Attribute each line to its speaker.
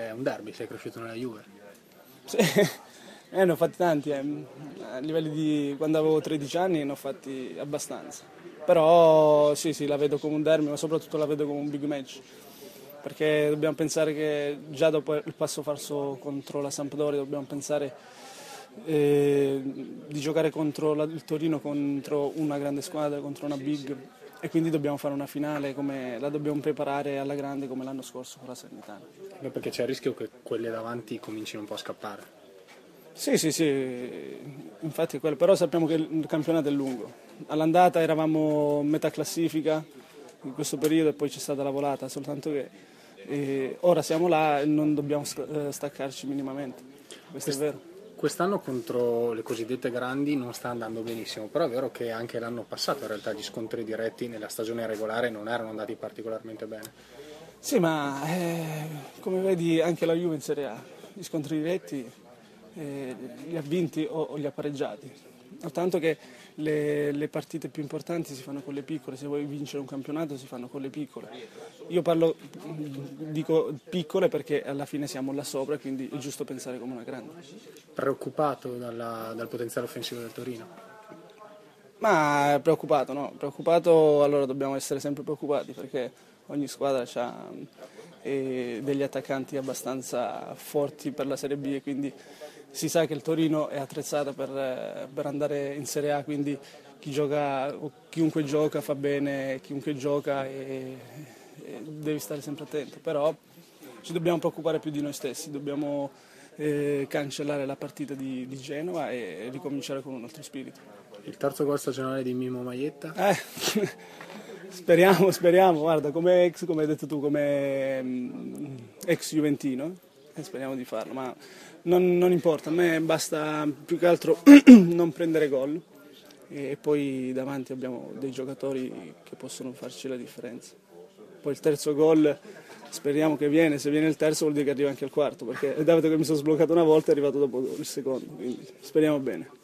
Speaker 1: È un derby, sei cresciuto nella Juve.
Speaker 2: Sì, eh, ne ho fatti tanti, eh. a livelli di quando avevo 13 anni ne ho fatti abbastanza. Però sì, sì, la vedo come un derby, ma soprattutto la vedo come un big match. Perché dobbiamo pensare che già dopo il passo falso contro la Sampdoria dobbiamo pensare eh, di giocare contro la, il Torino contro una grande squadra, contro una big e quindi dobbiamo fare una finale come la dobbiamo preparare alla grande come l'anno scorso con la Salernitana.
Speaker 1: Anche perché c'è il rischio che quelle davanti comincino un po' a scappare.
Speaker 2: Sì, sì, sì, infatti è quello, però sappiamo che il campionato è lungo. All'andata eravamo metà classifica in questo periodo e poi c'è stata la volata, soltanto che eh, ora siamo là e non dobbiamo eh, staccarci minimamente. Questo Quest- è vero.
Speaker 1: Quest'anno contro le cosiddette grandi non sta andando benissimo, però è vero che anche l'anno passato in realtà gli scontri diretti nella stagione regolare non erano andati particolarmente bene.
Speaker 2: Sì, ma eh, come vedi anche la Juve in Serie A, gli scontri diretti eh, li ha vinti o, o li ha pareggiati. Tanto che le, le, partite più importanti si fanno con le piccole, se vuoi vincere un campionato si fanno con le piccole. Io parlo, dico piccole perché alla fine siamo là sopra quindi è giusto pensare come una grande.
Speaker 1: Preoccupato dalla, dal potenziale offensivo del Torino?
Speaker 2: Ma preoccupato, no? Preoccupato, allora dobbiamo essere sempre preoccupati perché ogni squadra ha eh, degli attaccanti abbastanza forti per la Serie B e quindi si sa che il Torino è attrezzata per, eh, per andare in Serie A, quindi chi gioca, chiunque gioca fa bene, chiunque gioca e, e devi stare sempre attento, però ci dobbiamo preoccupare più di noi stessi, dobbiamo eh, cancellare la partita di, di, Genova e ricominciare con un altro spirito.
Speaker 1: Il terzo gol stagionale di Mimo Maietta?
Speaker 2: Eh, speriamo, speriamo, guarda, come ex, come hai detto tu, come mm, ex Juventino, eh, speriamo di farlo, ma non, non, importa, a me basta più che altro non prendere gol e poi davanti abbiamo dei giocatori che possono farci la differenza. Poi il terzo gol speriamo che viene, se viene il terzo vuol dire che arriva anche il quarto, perché dato che mi sono sbloccato una volta è arrivato dopo il secondo, quindi speriamo bene.